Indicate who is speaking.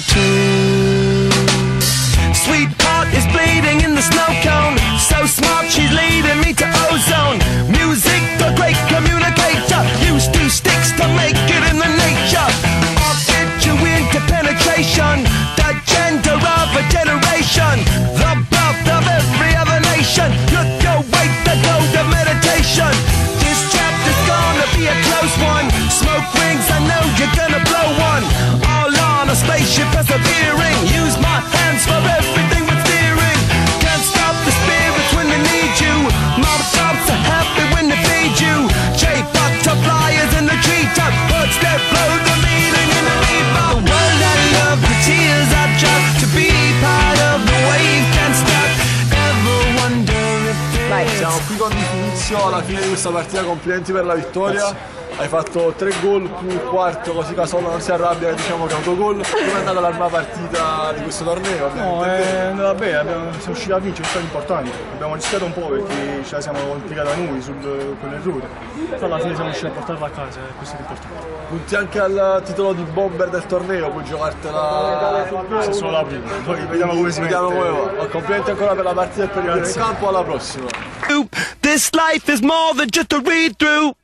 Speaker 1: to Siamo qui con Di Finizio alla fine di questa partita, complimenti per la vittoria. Hai fatto tre gol più il quarto, così Casola non si arrabbia che diciamo che è autogol. Come è andata la prima partita di questo torneo?
Speaker 2: No, è andata bene, abbiamo, siamo riusciti a vincere, è stato importante. Abbiamo rischiato un po' perché ce la siamo implicati noi sul quell'errore. Però alla fine siamo riusciti a portarla a casa e questo è l'importante.
Speaker 1: Punti anche al titolo di bomber del torneo, puoi giocartela
Speaker 2: Se solo la prima, poi vediamo come si
Speaker 1: Vediamo
Speaker 2: mette.
Speaker 1: come va. Complimenti ancora per la partita e per il campo, alla prossima.
Speaker 3: This life is more than just a read through.